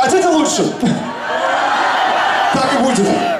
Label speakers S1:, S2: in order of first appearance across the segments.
S1: Хотите лучше? Так и будет.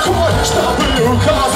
S1: ты такой, чтобы указывать